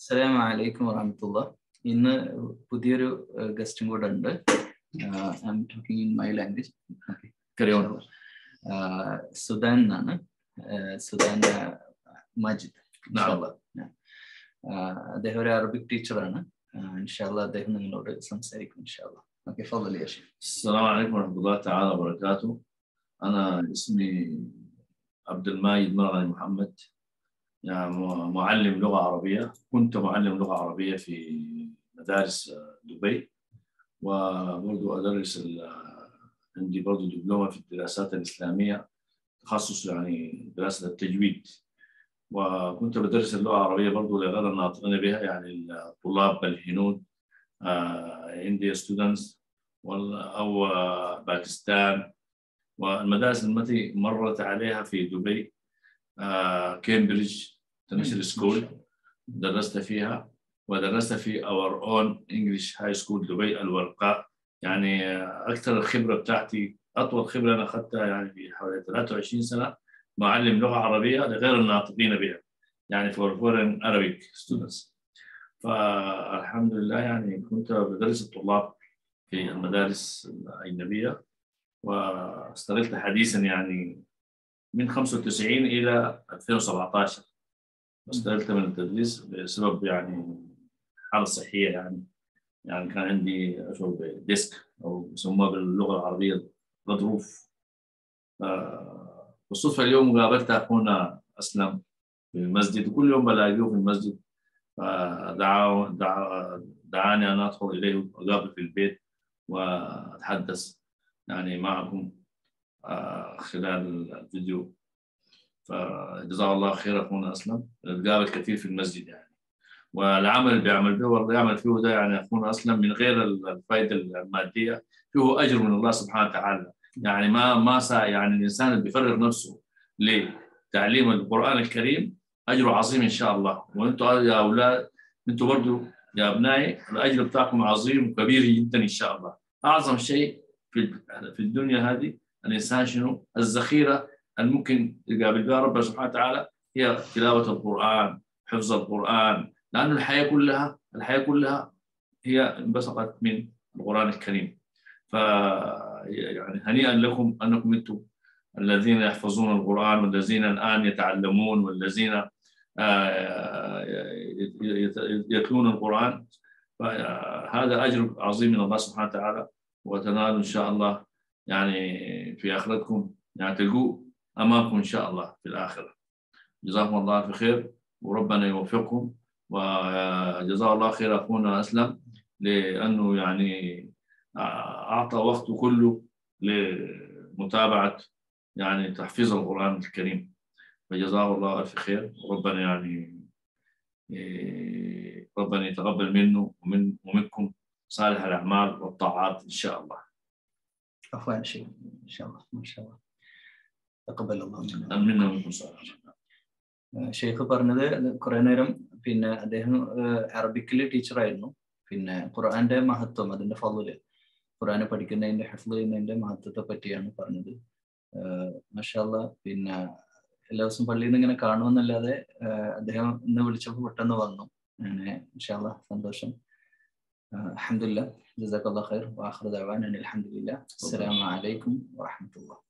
അസ്സലാം വലൈക്കും വറഹമത്തുള്ള. ഇന്ന് പുതിയൊരു ഗസ്റ്റും കൂടെ ഉണ്ട്. I talking in my language കറിയോൺ സുദാൻ എന്നാണ്. സുദാൻ മജിദ് അദ്ദേഹം ഒരു അറബിക് ടീച്ചറാണ്. ഇൻഷാല്ല അദ്ദേഹം നിങ്ങളോട് സംസാരിക്കും ഇൻഷാല്ല ഓക്കെ ഫضل يا معلم لغة عربية. كنت معلم لغة عربية في مدارس دبي وبرضو أدرس ال- عندي برضو دبلومة في الدراسات الإسلامية تخصص يعني دراسة التجويد. وكنت بدرس اللغة العربية برضو لغير الناطقين بها يعني الطلاب الهنود آه، students وال- أو آه، باكستان. والمدارس التي مرت عليها في دبي آه، Cambridge International School درست فيها ودرست في Our Own English High School دبي الورقاء يعني أكثر الخبرة بتاعتي أطول خبرة أنا أخذتها يعني في حوالي 23 سنة معلم لغة عربية لغير الناطقين بها يعني for foreign Arabic students. فالحمد لله يعني كنت بدرس الطلاب في المدارس الأجنبية واستغلت حديثا يعني من 95 إلى 2017 واستغلت من التدريس بسبب يعني حالة صحية يعني. يعني كان عندي أشعر بديسك أو يسموها باللغة العربية غضروف. بالصدفة اليوم قابلت أخونا أسلم في المسجد وكل يوم بلاقيه في المسجد. فدعا دعا دعاني أن أدخل إليه وأقابل في البيت وأتحدث يعني معكم. خلال الفيديو. فجزاه الله خير أخونا أسلم. نتقابل كثير في المسجد يعني. والعمل اللي بيعمل به والله يعمل فيه ده يعني أخونا أسلم من غير الفائدة المادية فيه أجر من الله سبحانه وتعالى. يعني ما ما يعني الإنسان اللي بيفرغ نفسه لتعليم القرآن الكريم أجره عظيم إن شاء الله. وأنتم يا أولاد أنتم برضو يا أبنائي الأجر بتاعكم عظيم وكبير جدا إن شاء الله. أعظم شيء في في الدنيا هذه الإنسان شنو؟ الذخيرة الممكن يقابل بها ربنا سبحانه وتعالى هي تلاوة القرآن حفظ القرآن. لأن الحياة كلها الحياة كلها هي انبثقت من القرآن الكريم. ف يعني هنيئا لكم أنكم أنتم الذين يحفظون القرآن والذين الآن يتعلمون والذين آه، يتلون القرآن. فهذا أجر عظيم من الله سبحانه وتعالى. وتنالوا إن شاء الله يعني في آخرتكم يعني تلقوا أمامكم إن شاء الله في الآخرة. جزاكم الله في خير وربنا يوفقكم. وجزاه الله خير أخونا أسلم لأنه يعني أعطى وقته كله لمتابعة يعني تحفيظ القرآن الكريم. فجزاه الله ألف خير وربنا يعني ربنا يتقبل منه ومن ومنكم صالح الأعمال والطاعات إن شاء الله. عفوا شيخ ان شاء الله ما شاء الله തക്കബൽ ഷെയ്ഖ് പറഞ്ഞത് കുറെ നേരം പിന്നെ അദ്ദേഹം അറബിക്കിലെ ടീച്ചറായിരുന്നു. പിന്നെ ഖുർആന്റെ മഹത്വം അതിന്റെ ഫലുൽ ഖുർആനെ പഠിക്കുന്നതിന്റെ ഹെഫ്ല് ചെയ്യുന്നതിന്റെ മഹത്വത്തെ പറ്റിയാണ് പറഞ്ഞത്. മഷാല്ല പിന്നെ എല്ലാ ദിവസവും പള്ളിയിൽ നിന്ന് ഇങ്ങനെ കാണുമെന്നല്ലാതെ അദ്ദേഹം ഇന്ന് വിളിച്ചപ്പോൾ പെട്ടെന്ന് വന്നു. അങ്ങനെ മഷാല്ല സന്തോഷം. الحمد لله. جزاك الله خير. وآخر دعوانا الحمد لله. السلام عليكم ورحمة الله.